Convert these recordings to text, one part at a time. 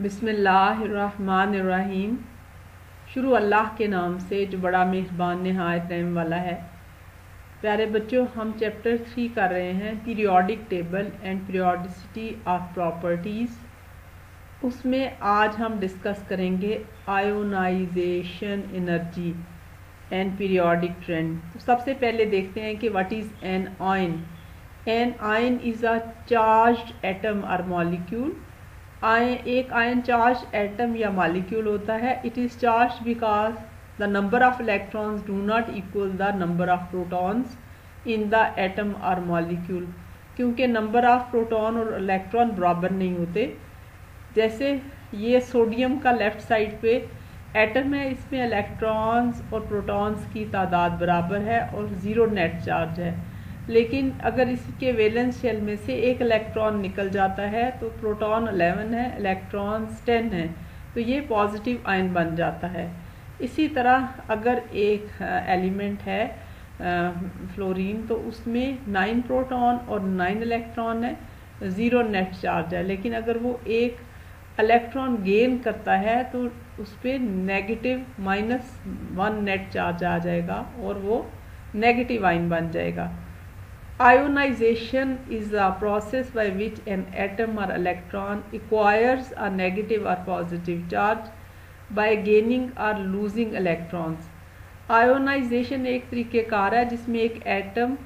बिसमीम शुरू अल्लाह के नाम से, जो बड़ा मेहरबान, नहायत रहम वाला है। प्यारे बच्चों, हम चैप्टर थ्री कर रहे हैं periodic table and periodicity of properties उसमें आज हम डिस्कस करेंगे ionisation energy and periodic trend तो सबसे पहले देखते हैं कि what is an ion an ion is a charge atom और मॉलिक्यूल आय एक आयन चार्ज एटम या मालिक्यूल होता है। It is charge because the number of electrons do not equal the number of protons in the atom और molecule क्योंकि number of proton और electron बराबर नहीं होते। जैसे ये सोडियम का लेफ़्ट साइड पे एटम है, इसमें इलेक्ट्रॉन्स और प्रोटॉन्स की तादाद बराबर है और ज़ीरो नेट चार्ज है। लेकिन अगर इसके वैलेंस शेल में से एक इलेक्ट्रॉन निकल जाता है तो प्रोटॉन 11 है, इलेक्ट्रॉन्स 10 है तो ये पॉजिटिव आयन बन जाता है। इसी तरह अगर एक एलिमेंट है फ्लोरीन तो उसमें नाइन प्रोटॉन और नाइन इलेक्ट्रॉन है, ज़ीरो नेट चार्ज है। लेकिन अगर वो एक इलेक्ट्रॉन गेन करता है तो उस पर negative minus one net charge आ जाएगा और वो नेगेटिव आइन बन जाएगा। Ionization is the process by which an atom or electron acquires a negative or positive charge by gaining or losing electrons. Ionization एक तरीक़ेकार है जिसमें एक एटम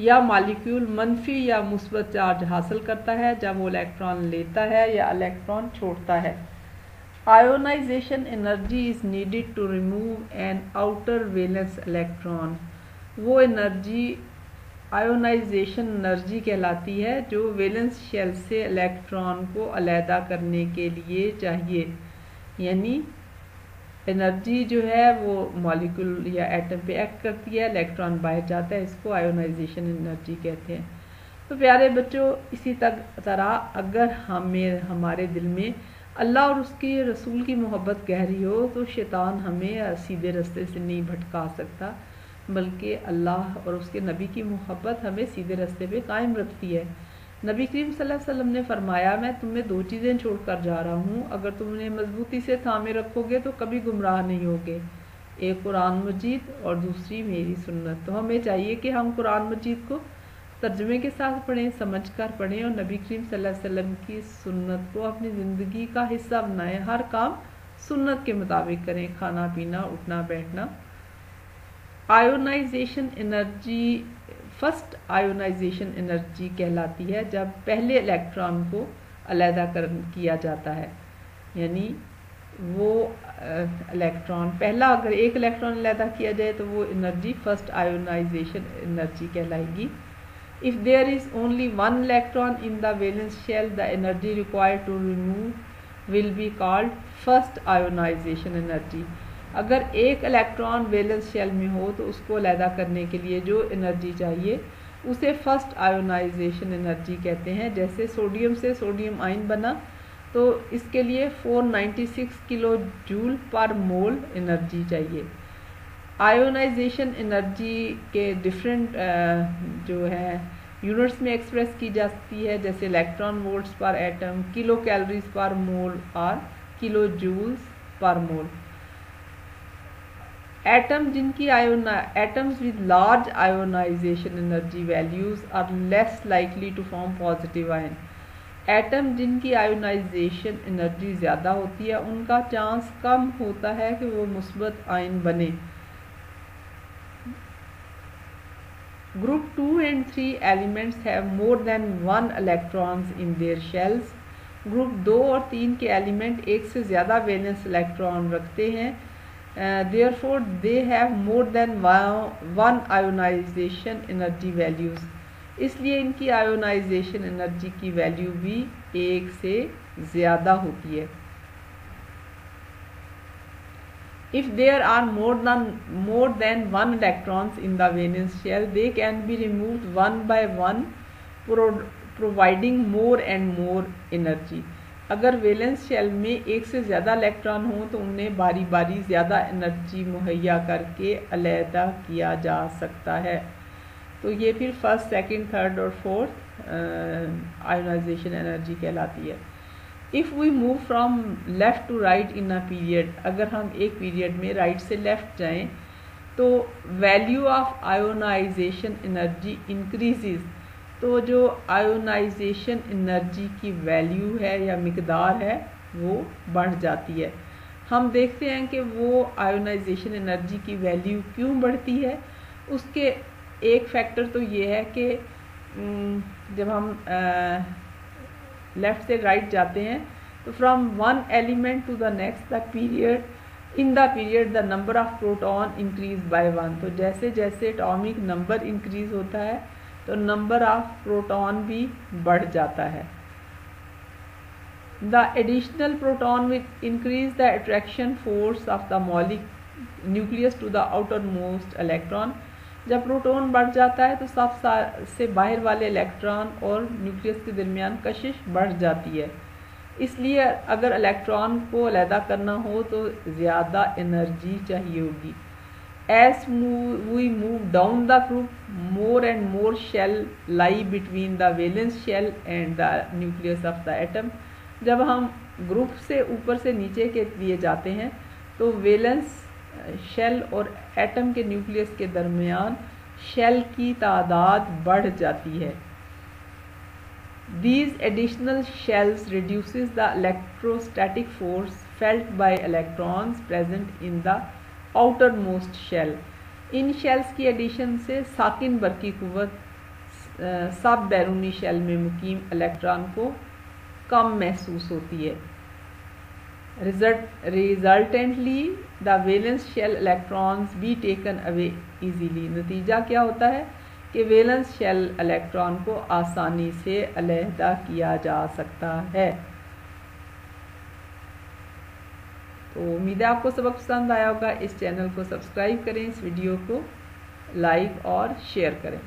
या मालिक्यूल मनफी या मुस्बत चार्ज हासिल करता है, जब वो इलेक्ट्रॉन लेता है या इलेक्ट्रॉन छोड़ता है ionization energy is needed to remove an outer valence electron वो एनर्जी आयोनाइजेशन एनर्जी कहलाती है, जो वेलेंस शेल से इलेक्ट्रॉन को अलहदा करने के लिए चाहिए। यानी एनर्जी जो है, वो मॉलिक्यूल या एटम पे एक्ट करती है, इलेक्ट्रॉन बाहर जाता है, इसको आयोनाइजेशन एनर्जी कहते हैं। तो प्यारे बच्चों, इसी तक तरह अगर हमें, हमारे दिल में अल्लाह और उसके रसूल की मोहब्बत गहरी हो तो शैतान हमें सीधे रास्ते से नहीं भटका सकता। बल्कि अल्लाह और उसके नबी की मोहब्बत हमें सीधे रास्ते पे कायम रखती है। नबी करीम वसल्लम ने फरमाया, मैं तुम्हें दो चीज़ें छोड़कर जा रहा हूँ। अगर तुम उन्हें मजबूती से थामे रखोगे तो कभी गुमराह नहीं होगे। एक कुरान मजीद और दूसरी मेरी सुन्नत। तो हमें चाहिए कि हम कुरान मजीद को तर्जमे के साथ पढ़ें समझ कर पढ़ें और नबी करीम वसल्लम की सुन्नत को अपनी ज़िंदगी का हिस्सा बनाएँ। हर काम सुन्नत के मुताबिक करें। खाना पीना, उठना, बैठना। Ionization energy, first ionization energy कहलाती है जब पहले इलेक्ट्रॉन को अलहदा कर, किया जाता है। यानी वो इलेक्ट्रॉन, पहला अगर एक इलेक्ट्रॉन अलहदा किया जाए तो वो एनर्जी, फ़र्स्ट आयोनाइजेशन एनर्जी कहलाएगी। If there is only one electron in the valence shell the energy required to remove will be called first ionization energy. अगर एक इलेक्ट्रॉन वैलेंस शेल में हो तो उसको अलहदा करने के लिए जो एनर्जी चाहिए, उसे फ़र्स्ट आयोनाइजेशन एनर्जी कहते हैं। जैसे सोडियम से सोडियम आयन बना तो इसके लिए 496 kilo joule per mole energy चाहिए। आयोनाइजेशन एनर्जी के डिफरेंट जो है यूनिट्स में एक्सप्रेस की जाती है। जैसे electron volts per atom kilo calories per mole और kilo joules per mole atom जिनकी Iona atoms with large ionization energy values are less likely to form positive ion atom जिनकी आयोनाइजेशन एनर्जी ज़्यादा होती है, उनका चांस कम होता है कि वो मुस्बत आयन बने। Group two and three elements have more than one electrons in their shells group दो और तीन के एलिमेंट एक से ज़्यादा वैलेंस इलेक्ट्रॉन रखते हैं। Uh, therefore, they have more than one ionization energy values. इसलिए इनकी आयोनाइजेशन एनर्जी की वैल्यू भी एक से ज़्यादा होती है। If there are more than more than one electrons in the valence shell they can be remove one by one providing more and more energy अगर वैलेंस शेल में एक से ज़्यादा इलेक्ट्रॉन हो तो उन्हें बारी बारी ज़्यादा एनर्जी मुहैया करके अलहदा किया जा सकता है। तो ये फिर फ़र्स्ट, सेकंड, थर्ड और फोर्थ आयोनाइजेशन एनर्जी कहलाती है। If we move from left to right in a period अगर हम एक पीरियड में राइट right से लेफ़्ट जाएँ तो value of ionization energy increases तो जो आयोनाइजेशन एनर्जी की वैल्यू है या मकदार है, वो बढ़ जाती है। हम देखते हैं कि वो आयोनाइजेशन एनर्जी की वैल्यू क्यों बढ़ती है? उसके एक फैक्टर तो ये है कि जब हम लेफ़्ट से राइट जाते हैं तो from one element to the next the period in the period the number of proton increase by one तो जैसे जैसे एटॉमिक नंबर इंक्रीज होता है तो नंबर ऑफ़ प्रोटॉन भी बढ़ जाता है। The additional proton will increase the attraction force of the molecule nucleus to the outer most electron जब प्रोटॉन बढ़ जाता है तो सबसे बाहर वाले इलेक्ट्रॉन और न्यूक्लियस के दरमियान कशिश बढ़ जाती है। इसलिए अगर इलेक्ट्रॉन को अलहदा करना हो तो ज़्यादा एनर्जी चाहिए होगी। As we move down the group more and more shell lie between the valence shell and the nucleus of the atom जब हम ग्रुप से ऊपर से नीचे के लिए जाते हैं तो वेलेंस शेल और एटम के न्यूक्लियस के दरमियान शेल की तादाद बढ़ जाती है। These additional shells reduces the electrostatic force felt by electrons present in the outer most shell in shells की एडिशन से साकिन बरकी कुत सब बैरूनी शेल में मुकीम इलेक्ट्रॉन को कम महसूस होती है। Resultantly the valence shell electrons be taken away easily नतीजा क्या होता है? कि वेलेंस शेल इलेक्ट्रॉन को आसानी से अलहदा किया जा सकता है। तो उम्मीद है आपको सबक पसंद आया होगा। इस चैनल को सब्सक्राइब करें, इस वीडियो को लाइक और शेयर करें।